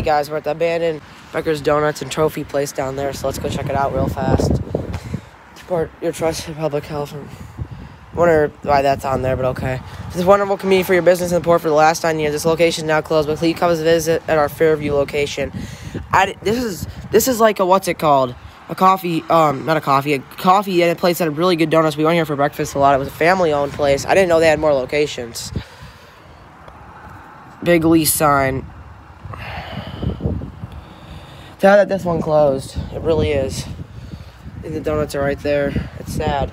guys, we're at the abandoned Becker's Donuts and Trophy place down there, so let's go check it out real fast. Support your trusted public health. And wonder why that's on there, but okay. This is a wonderful community for your business and the port for the last nine years. This location is now closed, but please come visit at our Fairview location. I, this is this is like a what's it called? A coffee, um, not a coffee, a coffee at a place that had really good donuts. We went here for breakfast a lot. It was a family-owned place. I didn't know they had more locations. Big lease sign. Sad that this one closed. It really is. And the donuts are right there. It's sad.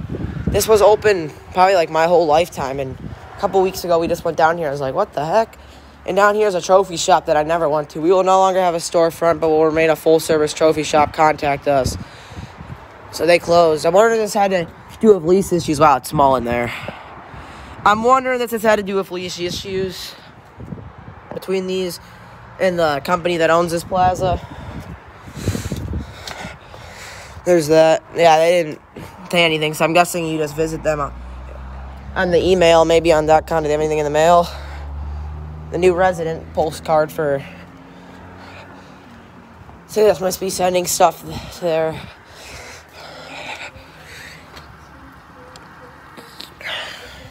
This was open probably like my whole lifetime. And a couple weeks ago, we just went down here. I was like, what the heck? And down here is a trophy shop that I never went to. We will no longer have a storefront, but we'll remain a full service trophy shop. Contact us. So they closed. I'm wondering if this had to do with lease issues. Wow, it's small in there. I'm wondering if this had to do with lease issues between these and the company that owns this plaza. There's that. Yeah, they didn't say anything, so I'm guessing you just visit them on, the email, maybe on .com. Do they have anything in the mail? The new resident postcard for. So this must be sending stuff there.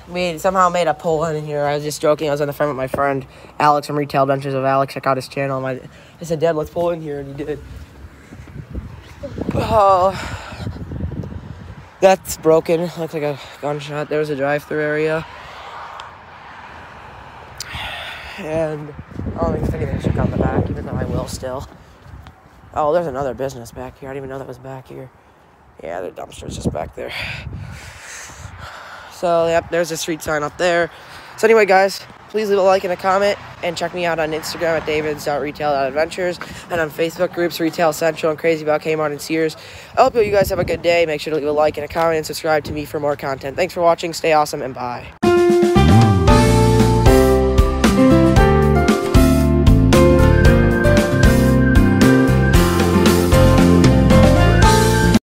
We somehow made a pull in here. I was just joking. I was on the phone with my friend Alex from Retail Ventures of Alex. Check out his channel. My, I said, Dad, let's pull in here, and he did. Oh, that's broken. Looks like a gunshot. There's a drive-through area, and I don't think anything check out the back, even though I will still. Oh, there's another business back here. I didn't even know that was back here. Yeah, the dumpster's just back there. So, yep, there's a street sign up there. So, anyway, guys, please leave a like and a comment. And check me out on Instagram at davids.retail.adventures and on Facebook groups Retail Central and Crazy About Kmart and Sears. I hope you guys have a good day. Make sure to leave a like and a comment and subscribe to me for more content. Thanks for watching. Stay awesome and bye.